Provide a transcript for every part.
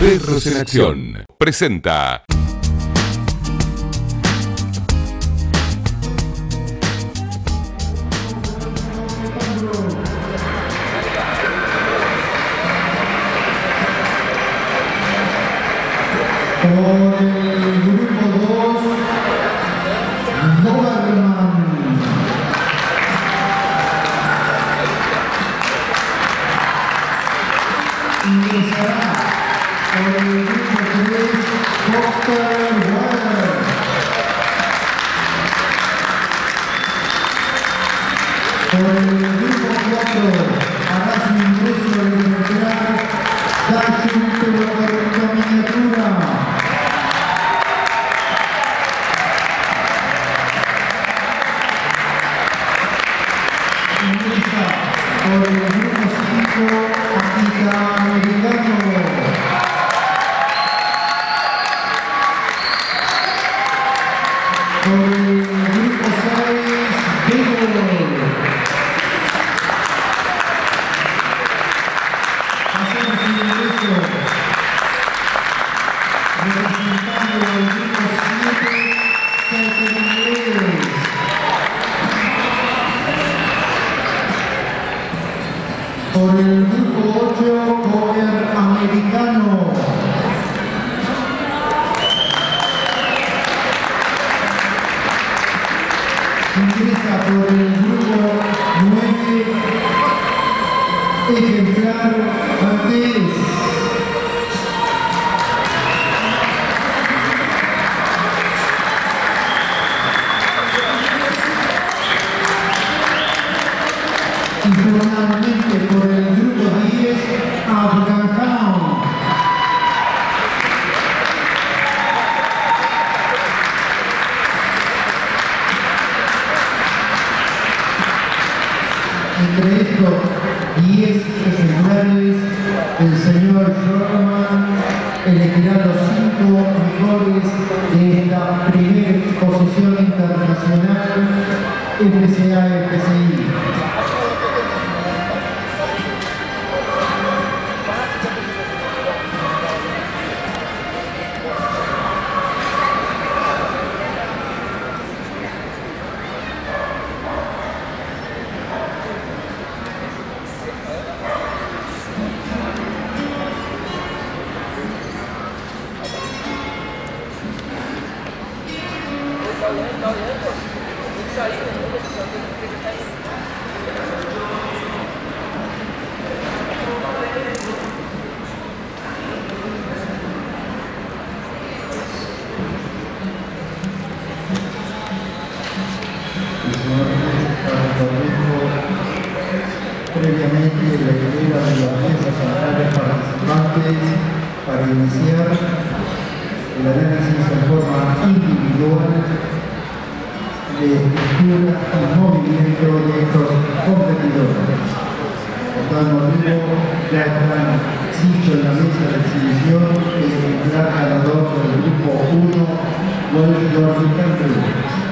Perros en Acción presenta 네. Entre Agradezco 10 ejemplares del señor Roman, elegirá los 5 mejores de esta primera exposición internacional MCA Contamos vivo, ya están Chicho en la mesa de exhibición, que se ganador del grupo 1, López Jorge Campeón.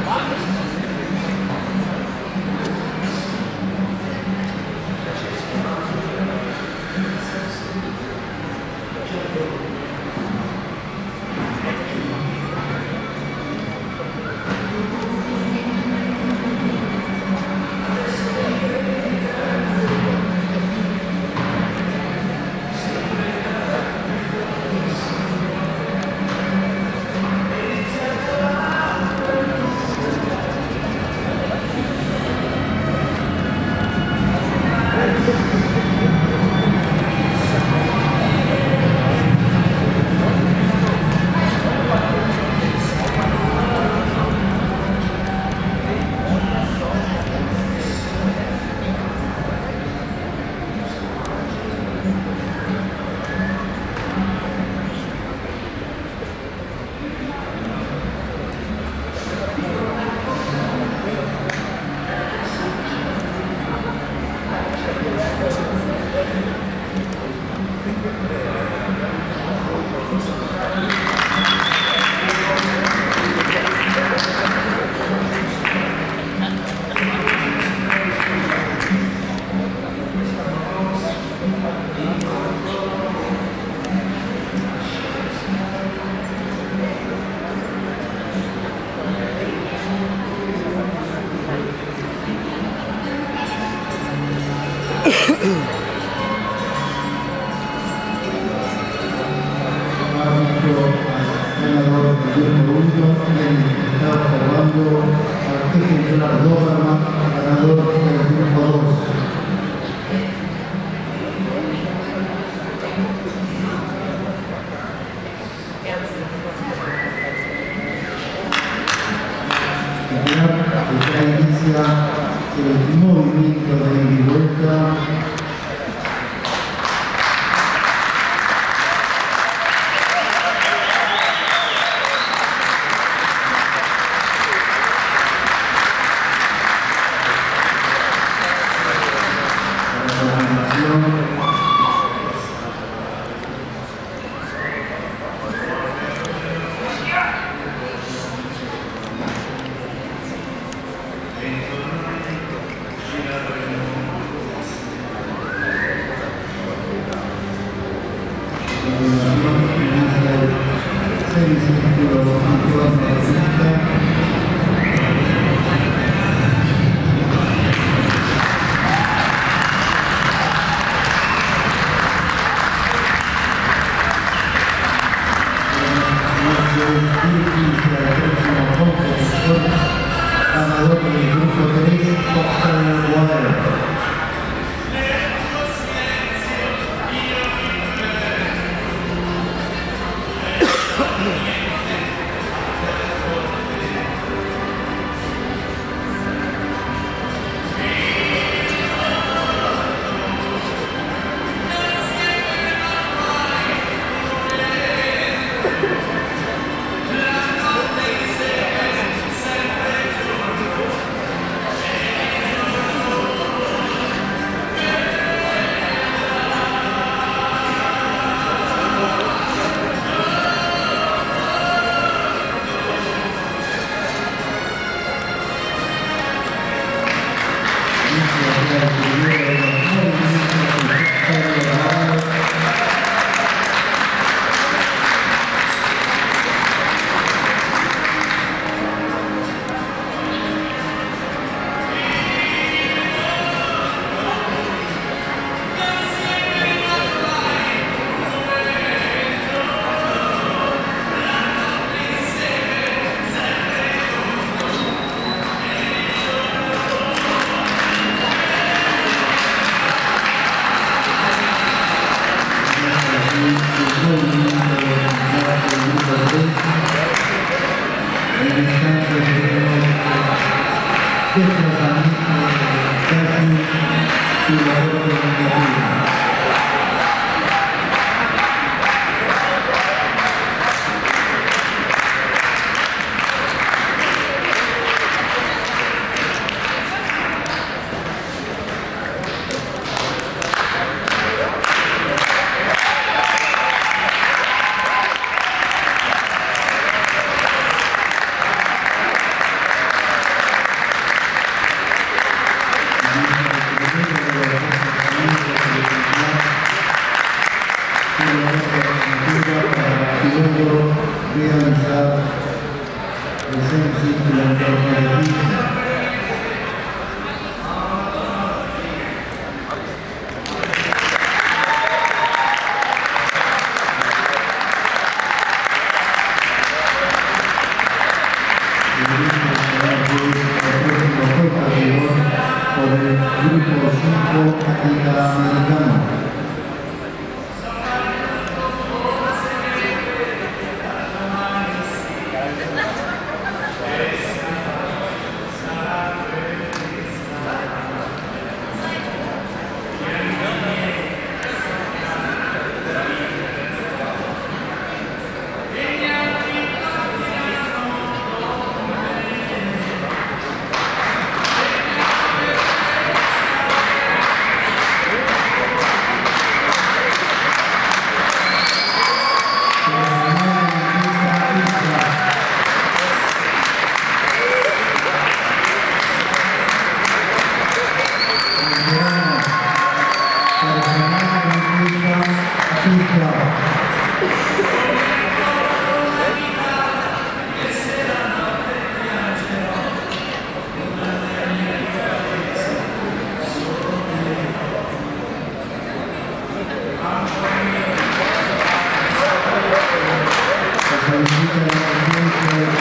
Obrigado.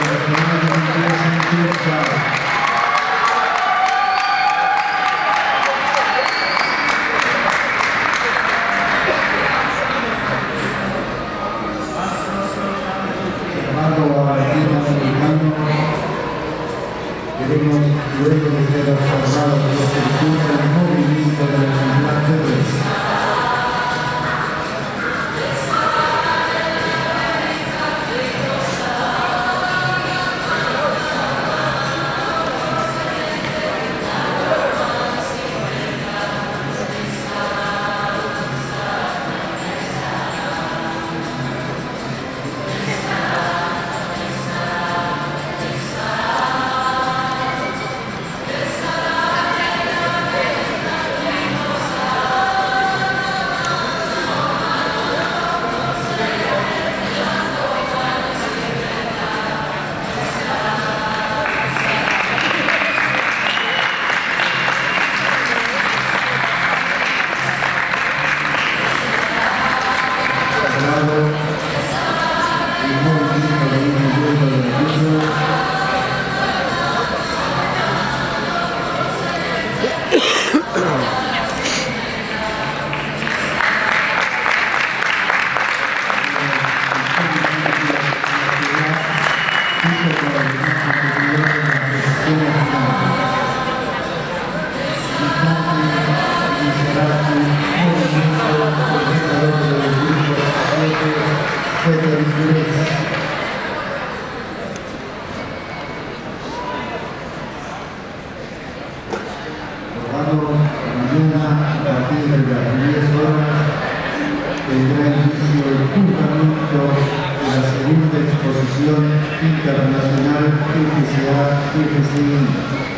their frequency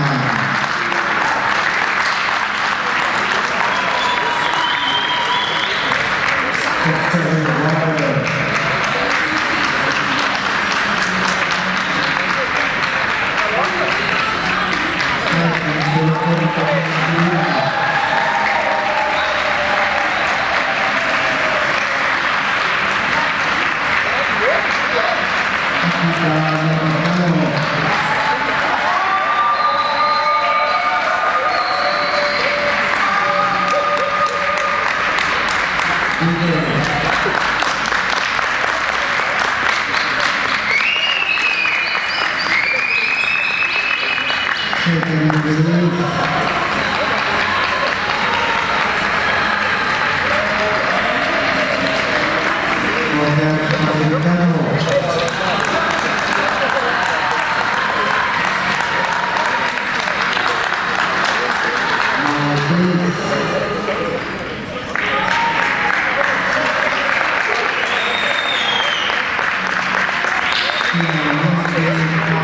Gracias.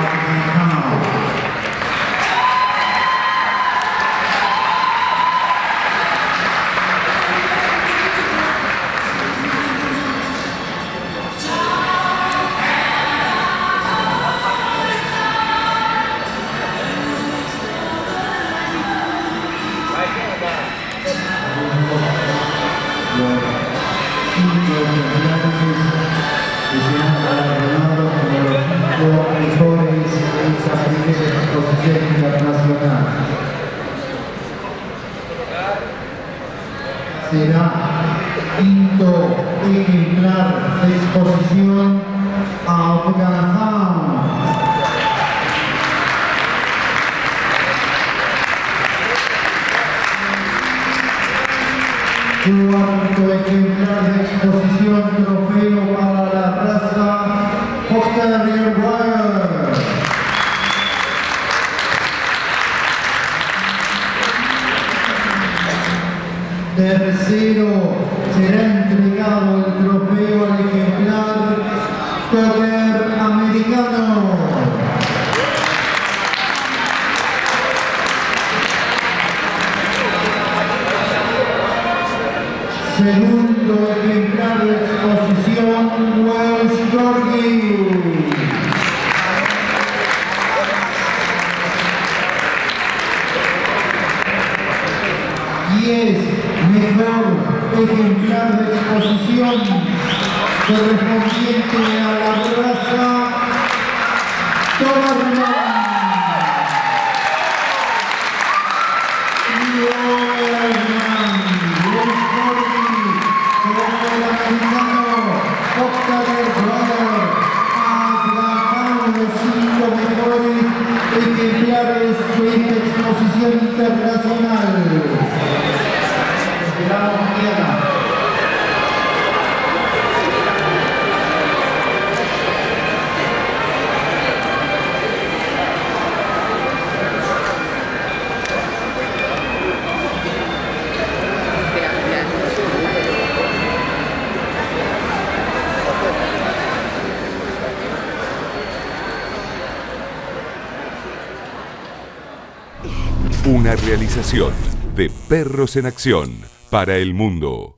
será quinto ejemplar de exposición a Afganistán. Cuarto ejemplar de exposición Segundo ejemplar de exposición, Welsh Jordi. Diez, mejor ejemplar de exposición, correspondiente a la raza terminar, vamos realización de Perros en Acción para el Mundo.